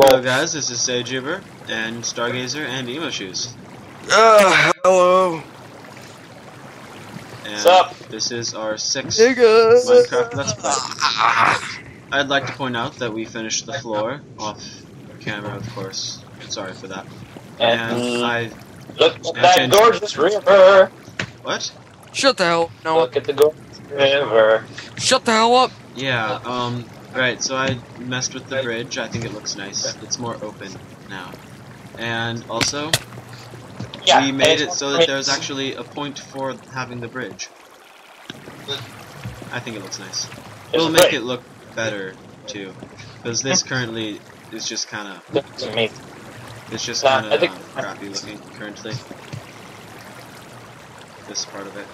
Hello guys, this is Sageever and Stargazer and Emo Shoes. Uh, hello. And What's up? This is our sixth Nigga. Minecraft Let's Play. I'd like to point out that we finished the floor off camera, of course. Sorry for that. And And I look at I that gorgeous river. what? Shut the hell. No. Look at the gorgeous river. Shut the hell up. Yeah. Um. Right. So I messed with the bridge. I think it looks nice. It's more open now. And also, Yeah, we made it so that there's actually a point for having the bridge. I think it looks nice. We'll make it look better too, because this currently is just kind of it's just kind of um, crappy looking currently. This part of it,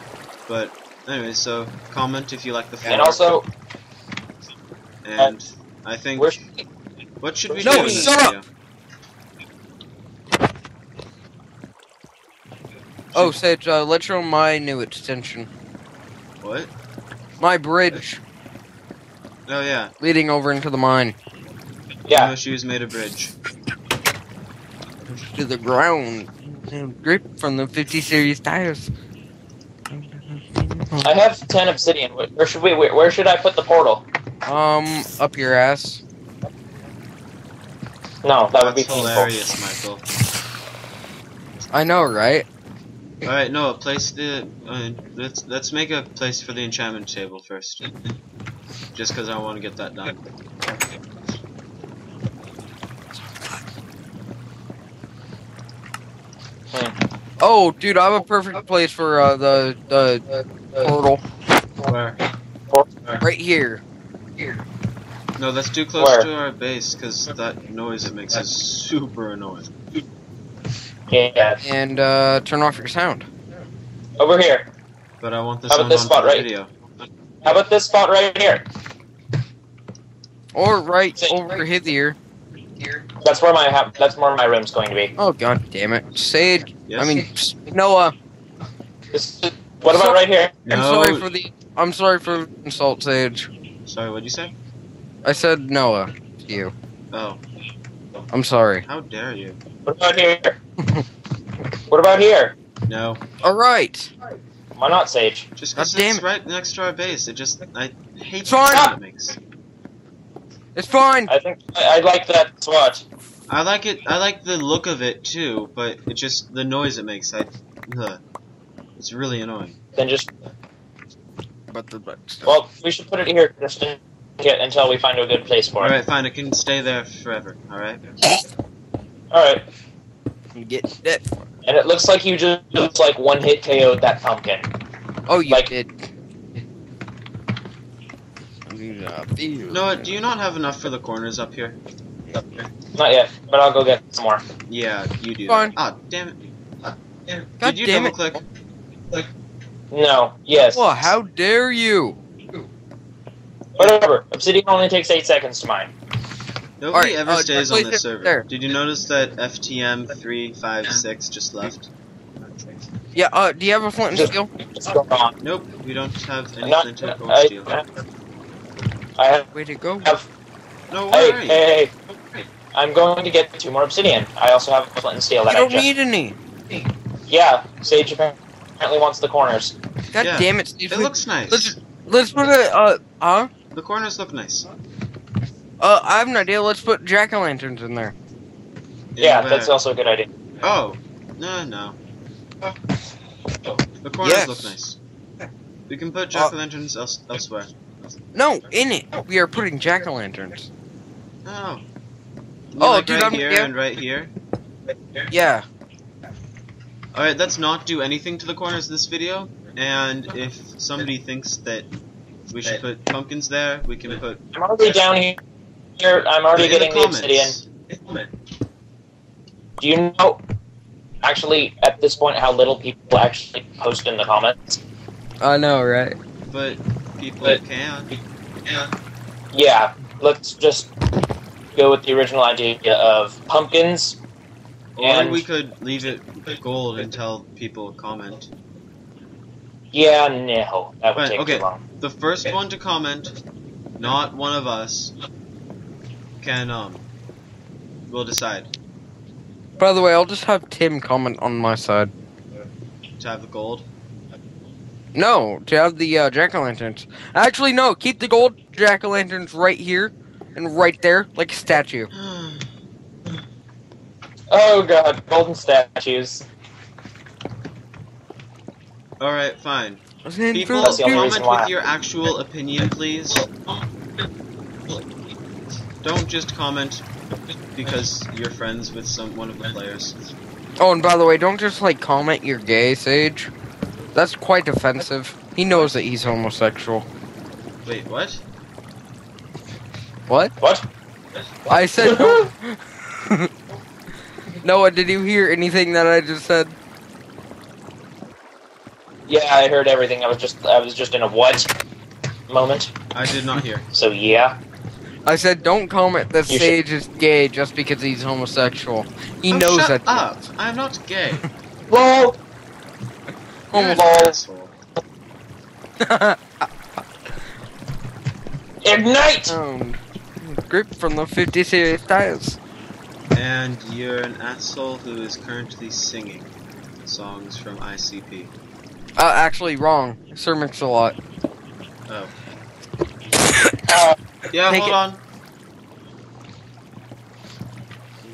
but anyway, so comment if you like the floor, And also, and I think we're what should we No, do in this shut up! video? Oh, Sage, uh, let's show my new extension. What? My bridge Oh yeah, leading over into the mine. yeah. Emo shoes made a bridge. To the ground. Grip from the 50 series tires. I have ten obsidian. Where where should we? Where, where should I put the portal? Um, up your ass. No, that would be That's painful. hilarious, Michael. I know, right? All right, no, place the. Uh, let's let's make a place for the enchantment table first. Just because I want to get that done. Oh, dude, I have a perfect place for uh, the the portal Where? right here. No, that's too close Where? to our base because that noise it makes is super annoying. Yeah, And uh, turn off your sound. over here. But I want this How about this on spot the right- video. How about this spot right here? Or right Say- over here. That's where my ha- that's where my room's going to be. Oh god damn it. Sage Yes. I mean s- Noah, This, what about right here? no. I'm sorry for the I'm sorry for insult, Sage. Sorry, what'd you say? I said Noah to you. Oh, I'm sorry. how dare you? What about here? what about here? No, Alright. Why not Sage? just God because damn it's it. right next to our base. It just I hate the Fine. sound it makes. It's fine. I think I, I like that spot. I like it. I like the look of it too, but it just the noise it makes. I, ugh, it's really annoying. Then just But the but well, we should put it here just in, get, until we find a good place for it. right, fine. It can stay there forever. All right. All right. get that And it looks like you just, just like one hit KO'd that pumpkin. Oh you Like- did. No, do you not have enough for the corners up here? Not yet, but I'll go get some more. Yeah, you do. Fine. Ah, damn it. God Did you damn double it. click? No. Yes. Well, how dare you? Whatever. Obsidian only takes eight seconds to mine. Nobody Alright, ever uh, stays on it this server. there. Did you notice that FTM three five six just left? Yeah, uh do you have a flint and Just- steel? It's going on. Nope, we don't have any Not, flint or gold I, steel. I have. Way to go. Have, No, Hey, where are you? hey, hey. I'm going to get two more obsidian. I also have a flint and steel You that I don't just. need any. Yeah, Sage apparently wants the corners. God Yeah. damn it, Steve. It looks nice. Let's let's put a uh huh? The corners look nice. Uh I have an idea, let's put jack o' lanterns in there. Yeah, where? that's also a good idea. Oh, no, no. The corners Yes. look nice. We can put jack o' lanterns else- elsewhere. No, in it. We are putting jack o' lanterns. Oh. You Oh, like dude, right I'm- here yeah. and right here. Yeah. All right, let's not do anything to the corners of this video. And if somebody thinks that we should put pumpkins there, we can put. I'm already down here. Here, I'm already in the getting the obsidian. Do you know, actually, at this point, how little people actually post in the comments? I know, right? But people But- can. Yeah, Yeah, let's just go with the original idea of pumpkins. Or And- we could leave it gold until people comment. Yeah, no, that would Right, take okay. too long. The first one to comment, not one of us, can um we'll decide. By the way, I'll just have Tim comment on my side. To have the gold. No, to have the uh, jack o' lanterns. Actually, no. Keep the gold jack o' lanterns right here and right there, like a statue. Oh god, golden statues. Alright, fine. People, That's the only comment reason why. with your actual opinion, please. Don't just comment because you're friends with some one of the players. Oh, and by the way, don't just like comment you're gay, Sage. That's quite offensive. He knows that he's homosexual. Wait, what? What? What? I said don't. Noah, did you hear anything that I just said? Yeah, I heard everything. I was just I was just in a what moment. I did not hear. So yeah. I said don't comment that You Sage is gay just because he's homosexual. He Oh, knows shut that. up! I'm not gay. Lol. You're an Homo- Ignite! um, grip from the 50 series tires. And you're an asshole who is currently singing songs from ICP. Uh, actually, wrong. Sir Mix-a-Lot. Oh. Uh, Yeah, Take hold it. on.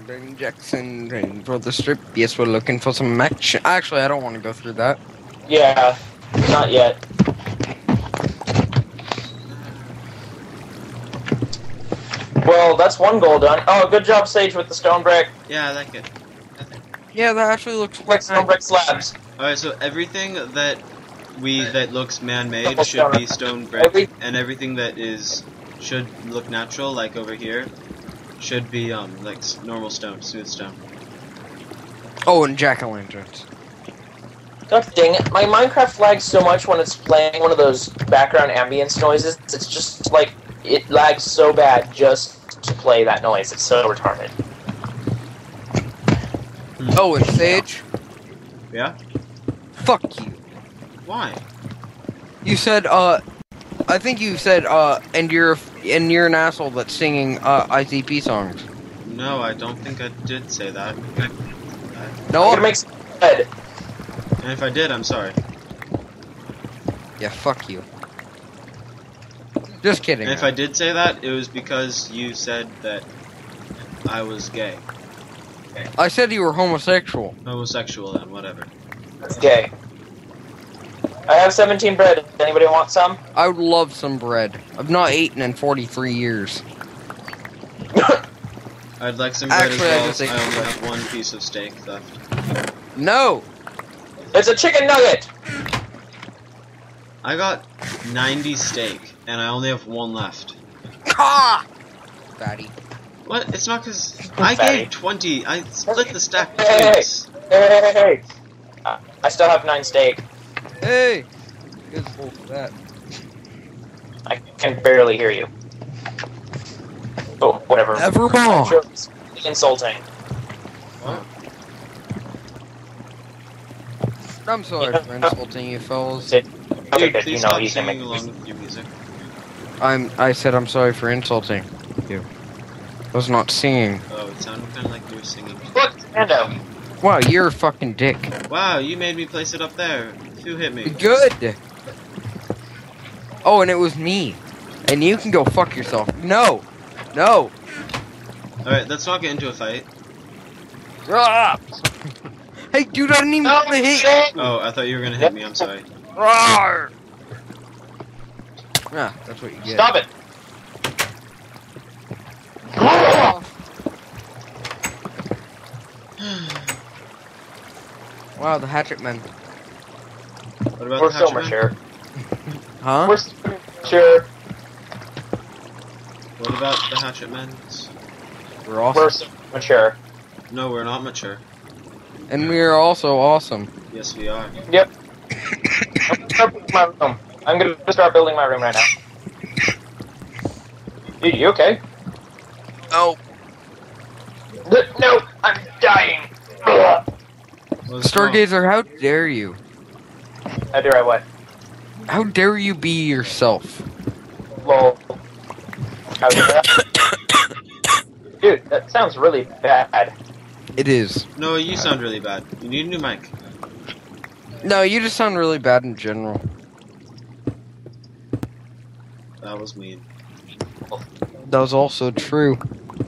Bernie Jackson ready for the strip. Yes, we're looking for some action. Actually, I don't want to go through that. yeah. Not yet. Well, that's one goal done. Oh, good job, Sage, with the stone brick. Yeah, I like it. Yeah, that actually looks Like quite stone brick slabs. Alright, so everything that we that looks man-made should be stone brick, Every- and everything that is should look natural, like over here, should be um like normal stone, smooth stone. Oh, and jack-o'-lanterns. God dang it. My Minecraft lags so much when it's playing one of those background ambience noises. It's just like, it lags so bad just to play that noise. It's so retarded. Oh, and Sage, Yeah. fuck you. Why? You said, uh, I think you said, uh, and you're and you're an asshole that's singing uh ICP songs. No, I don't think I did say that. I'm No, it makes make some. And if I did, I'm sorry. yeah, fuck you. Just kidding. And if I did say that, it was because you said that I was gay, I said you were homosexual. homosexual, and whatever. That's gay. I have 17 bread. Anybody want some? I would love some bread. I've not eaten in 43 years. I'd like some bread Actually, I as well. just I, only bread. have one piece of steak left. No. It's a chicken nugget! I got 90 steak, and I only have one left. Ah! Fatty. What? It's not because I Fatty. gave 20. I split the stack Hey, hey, between hey. us. Hey, hey, hey, hey. Uh, I still have 9 steak. Hey. Good for that. I can barely hear you. Oh, whatever. Evermore. Sure, it's insulting. I'm sorry for insulting you, fellas. Okay, Dude, good. please You know stop you can make singing along with your music. I'm. I said I'm sorry for insulting you. I was not singing. Oh, it sounded kind of like you were singing. Look, Nando. Wow, you're a fucking dick. Wow, you made me place it up there. Who hit me? Good. Oh, and it was me. And you can go fuck yourself. No. No. Alright, let's not get into a fight. Ah! hey, dude, I didn't even want to hit. shit. Oh, I thought you were gonna hit me, I'm sorry. Roar! Ah, that's what you get. Stop it. Wow, the hatchet men. What about We're the so hatchet man? mature. Huh? We're so mature. What about the hatchet men? We're awesome. We're so mature. No, we're not mature. And we are also awesome. Yes, we are. I'm gonna start building my room. I'm gonna start building my room right now. You, you okay? Oh. No, I'm dying. Ugh. What's wrong? Stargazer, how dare you? I dare I what? How dare you be yourself? Lol. How's that? Dude, that sounds really bad. It is. No, you sound really bad. You need a new mic. No, you just sound really bad in general. That was mean. That was also true.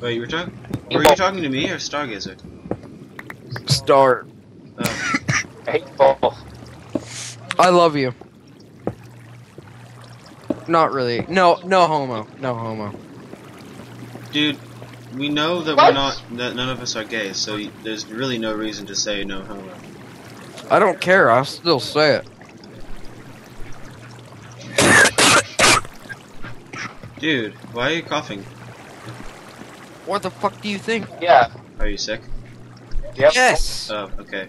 Wait, you were talking? Were you talking to me or Stargazer? Start. Oh, I. I love you. Not really. No, no homo. No homo. dude, we know that What? we're not. That none of us are gay, so there's really no reason to say no homo. I don't care. I'll still say it. Dude, why are you coughing? What the fuck do you think? Yeah. Are you sick? Yep. Yes. Oh, okay.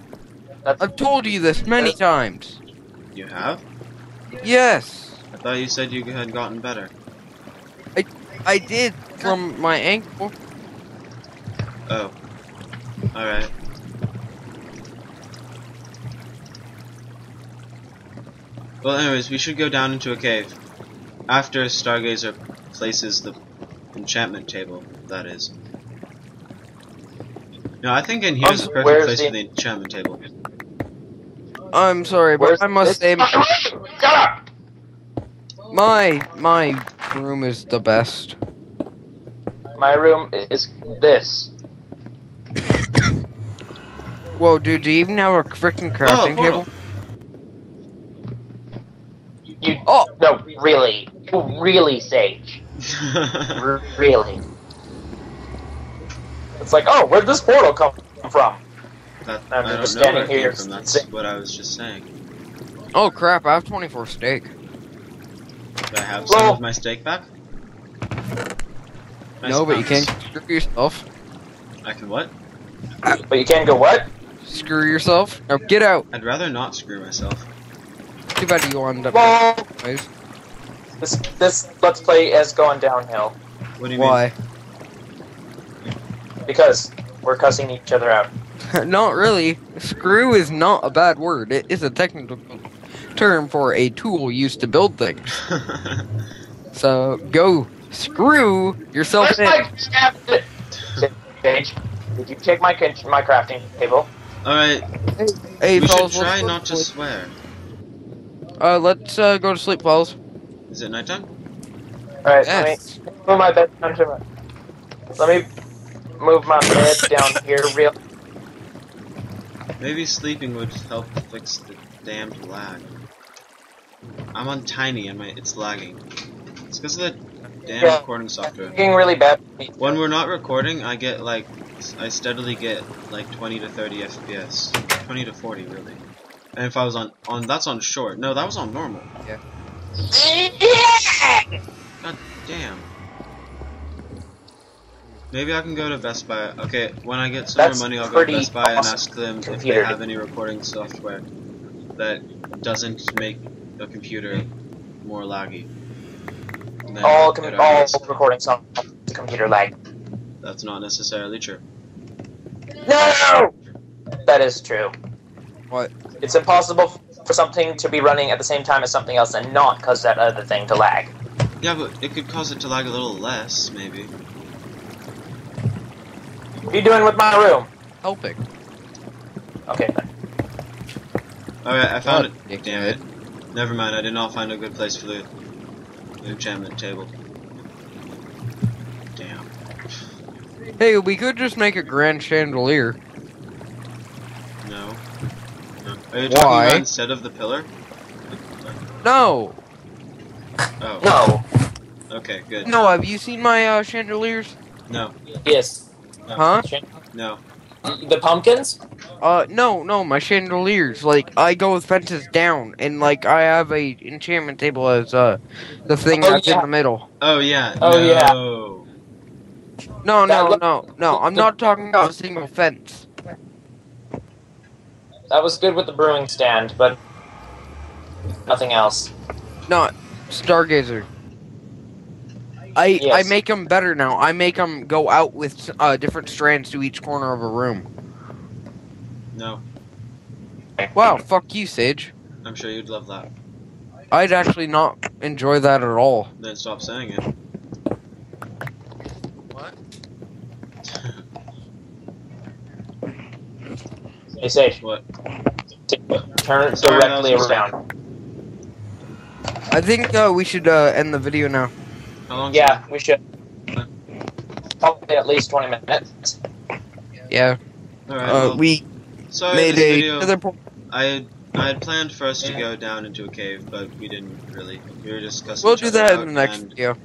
I've told you this many times. You have? Yes. I thought you said you had gotten better. I I did from my ankle. Oh. Alright. Well, anyways, we should go down into a cave. After Stargazer places the enchantment table, that is. No, I think in here is the perfect place the- for the enchantment table. I'm sorry, but Where's I must say this? Shut up! my my room is the best. My room is this. Whoa, dude, do you even have a freaking crafting Oh, table? You Oh, no, really, really, Sage, really. It's like, oh, where'd this portal come from? that, I'm I don't just know where standing it came here from. That's sitting- what I was just saying. oh crap! I have 24 steak. Do I have some Well- of my steak back? Nice no, but you can't screw yourself. I can what? But you can't go what? Screw yourself. Now get out. I'd rather not screw myself. Too bad you end up. Well, anyways. This this let's play is going downhill What do you Why? because we're cussing each other out. not really. Screw is not a bad word. It is a technical term for a tool used to build things. So go screw yourself Where's in. my cabinet? Sage, did you take my con- my crafting table? Alright, Hey, we should fellas, try not to swear. Uh, let's uh, go to sleep, fellas. Is it nighttime? All right, Yes. let me move my bed down to my. Let me move my bed down here real. Maybe sleeping would help fix the damned lag. I'm on tiny and my it's lagging. It's because of the damn Yeah. recording software. Getting really bad. When we're not recording, I get like I steadily get like 20 to 30 FPS, 20 to 40 really. And if I was on on that's on short. No, that was on normal. God damn. Maybe I can go to Best Buy. Okay, when I get some That's more money, I'll go to Best Buy and ask them if they have any recording software that doesn't make a computer more laggy. All get com- our all recording software computer lag. That's not necessarily true. No, that is true. What? It's impossible for something to be running at the same time as something else and not cause that other thing to lag. Yeah, but it could cause it to lag a little less, maybe. What are you doing with my room? Helping. Okay, then. Oh, Alright, I found God, it. dickhead. Damn it. Never mind, I did not find a good place for the, the enchantment table. Damn. Hey, we could just make a grand chandelier. Are you talking Why? about instead of the pillar? No, Oh. No. Okay, good. no. Have you seen my uh, chandeliers? No. Yes. Huh? No. The pumpkins? Uh, no, no. My chandeliers. Like I go with fences down, and like I have a enchantment table as uh the thing Oh, that's yeah. in the middle. Oh yeah. Oh, no. yeah. No, That no, no, no. I'm not talking about a single fence. That was good with the brewing stand, but nothing else. Not Stargazer. I I make them better now. I make them go out with uh, different strands to each corner of a room. No. Wow, fuck you, Sage. I'm sure you'd love that. I'd actually not enjoy that at all. Then stop saying it. Hey, Sage, What? turn Sorry, directly I around. I think uh, we should uh, end the video now. How long? Yeah, we should. Probably at least 20 minutes. Yeah. All right. Uh, well, we sorry, made this a video. another. po- I had I had planned for us to go down into a cave, but we didn't really. We were just cussing We'll each do other that in the next and video.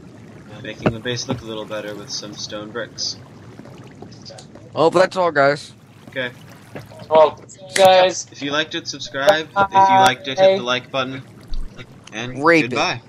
making the base look a little better with some stone bricks. Well, that's all, guys. Okay. Well, guys, If you liked it, subscribe. If you liked it, hit the like button. And Rape it. goodbye.